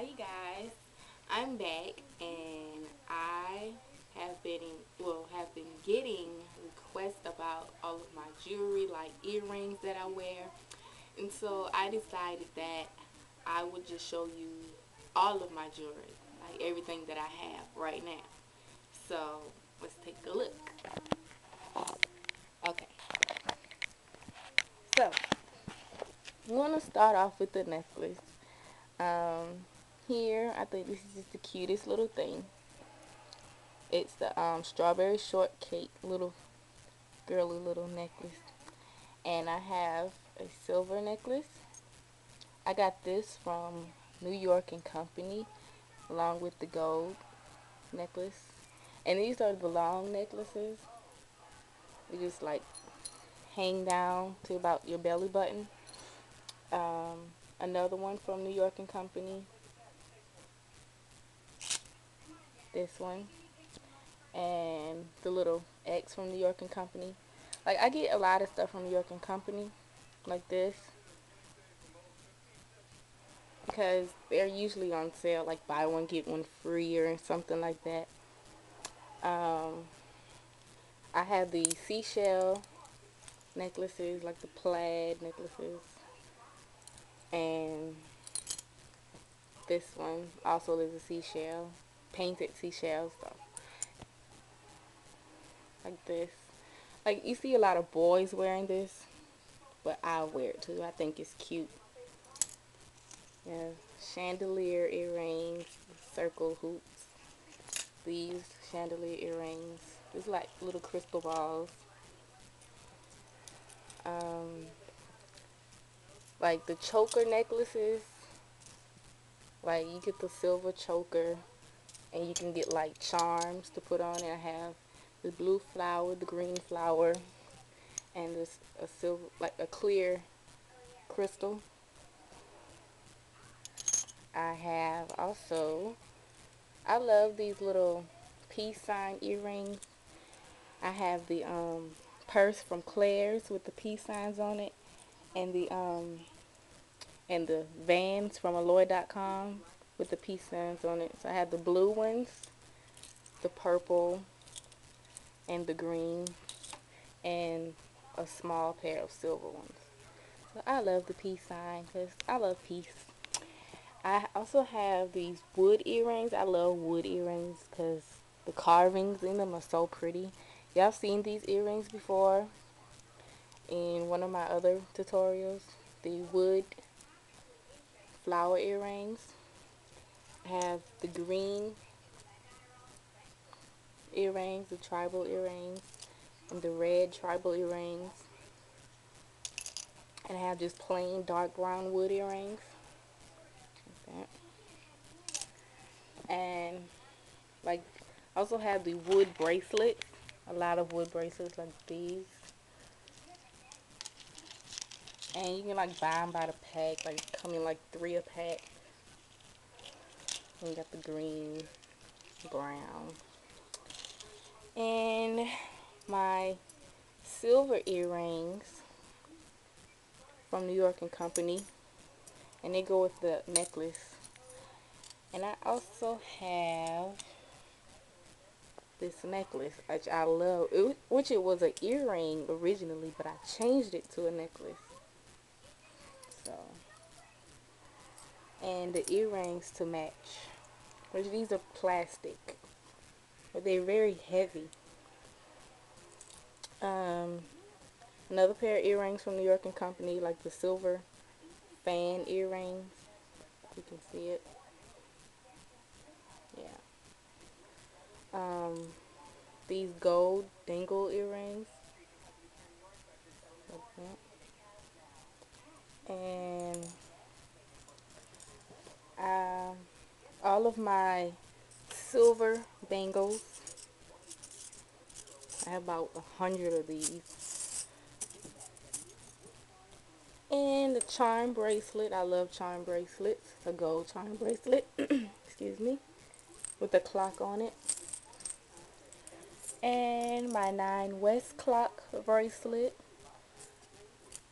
Hi guys, I'm back and I have been well have been getting requests about all of my jewelry like earrings that I wear. And so I decided that I would just show you all of my jewelry like everything that I have right now. So let's take a look. Okay. So I'm going to start off with the necklace. Um, here. I think this is just the cutest little thing. It's the um, strawberry shortcake little girly little necklace. And I have a silver necklace. I got this from New York and Company along with the gold necklace. And these are the long necklaces. They just like hang down to about your belly button. Um, another one from New York and Company this one and the little X from New York and Company. Like I get a lot of stuff from New York and Company like this because they're usually on sale like buy one get one free or something like that. Um, I have the seashell necklaces like the plaid necklaces and this one also is a seashell painted seashells though. Like this. Like you see a lot of boys wearing this but I wear it too. I think it's cute. Yeah. Chandelier earrings circle hoops these chandelier earrings. It's like little crystal balls. Um, like the choker necklaces. Like you get the silver choker and you can get like charms to put on it I have the blue flower the green flower and this a silver like a clear crystal. I have also I love these little peace sign earrings. I have the um, purse from Claire's with the peace signs on it. And the um, and the Vans from Alloy.com with the peace signs on it. So I have the blue ones, the purple, and the green, and a small pair of silver ones. So I love the peace sign because I love peace. I also have these wood earrings. I love wood earrings because the carvings in them are so pretty. Y'all seen these earrings before in one of my other tutorials. The wood flower earrings. Have the green earrings, the tribal earrings, and the red tribal earrings. And I have just plain dark brown wood earrings. Like that. and like I also have the wood bracelets. A lot of wood bracelets like these. And you can like buy them by the pack, like coming like three a pack. And got the green, brown. And my silver earrings from New York and Company. And they go with the necklace. And I also have this necklace, which I love, which it was an earring originally, but I changed it to a necklace. So, and the earrings to match, which these are plastic, but they're very heavy. Um, another pair of earrings from New York and Company, like the silver fan earrings. You can see it. Yeah. Um, these gold dangle earrings. Like and all of my silver bangles. I have about a hundred of these. And the charm bracelet. I love charm bracelets. A gold charm bracelet. Excuse me. With a clock on it. And my nine west clock bracelet.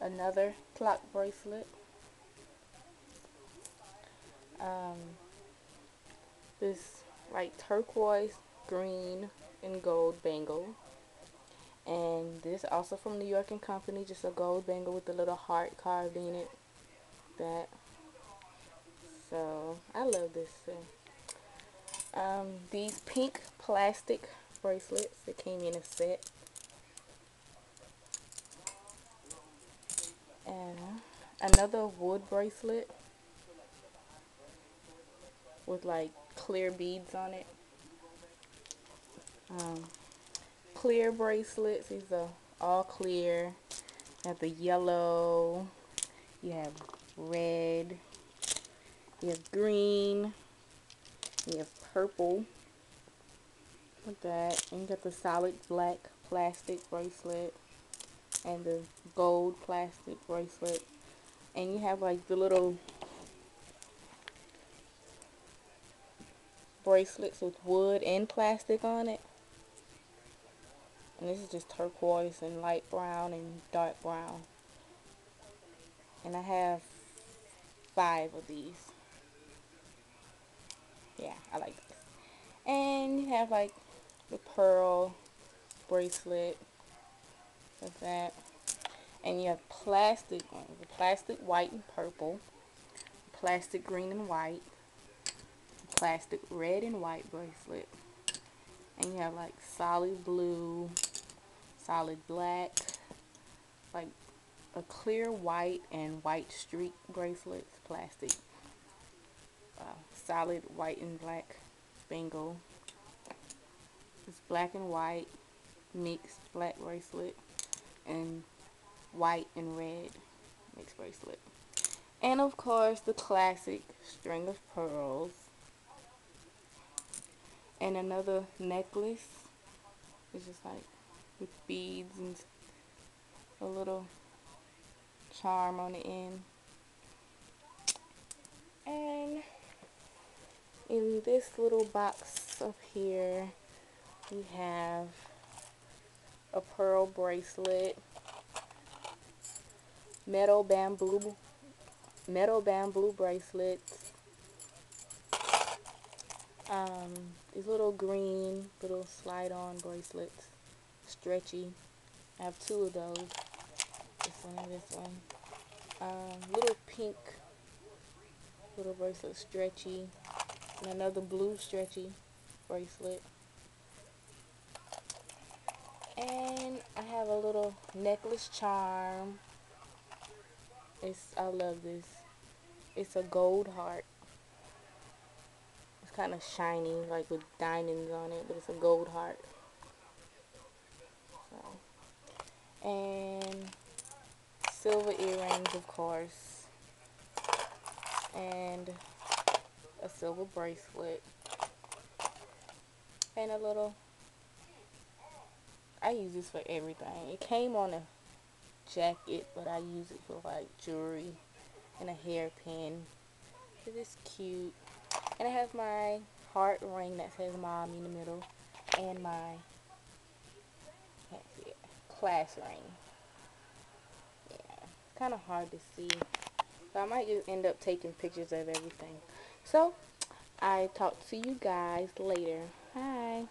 Another clock bracelet. Um, this like turquoise, green, and gold bangle. And this also from New York and Company, just a gold bangle with a little heart carved in it. That. So, I love this thing. Um, these pink plastic bracelets that came in a set. And another wood bracelet with like clear beads on it. Um, clear bracelets. These are all clear. You have the yellow. You have red. You have green. You have purple. Like that. And you got the solid black plastic bracelet. And the gold plastic bracelet. And you have like the little bracelets with wood and plastic on it. And this is just turquoise and light brown and dark brown. And I have five of these. Yeah, I like this. And you have like the pearl bracelet like that. And you have plastic the plastic white and purple, plastic green and white, plastic red and white bracelet. And you have like solid blue, solid black, like a clear white and white streak bracelets, plastic, uh, solid white and black bangle. It's black and white mixed black bracelet and white and red mixed bracelet. And of course the classic string of pearls and another necklace. It's just like with beads and a little charm on the end. And in this little box up here, we have a pearl bracelet, metal bamboo, metal bamboo bracelets, um, these little green little slide on bracelets. Stretchy. I have two of those. This one and this one. Um, little pink little bracelet stretchy. And another blue stretchy bracelet. And I have a little necklace charm. It's I love this. It's a gold heart kind of shiny, like with diamonds on it, but it's a gold heart. So. And silver earrings, of course. And a silver bracelet. And a little, I use this for everything. It came on a jacket, but I use it for like jewelry and a hairpin. It is cute. And I have my heart ring that says mom in the middle. And my class ring. Yeah, kind of hard to see. So I might just end up taking pictures of everything. So, I talk to you guys later. Bye.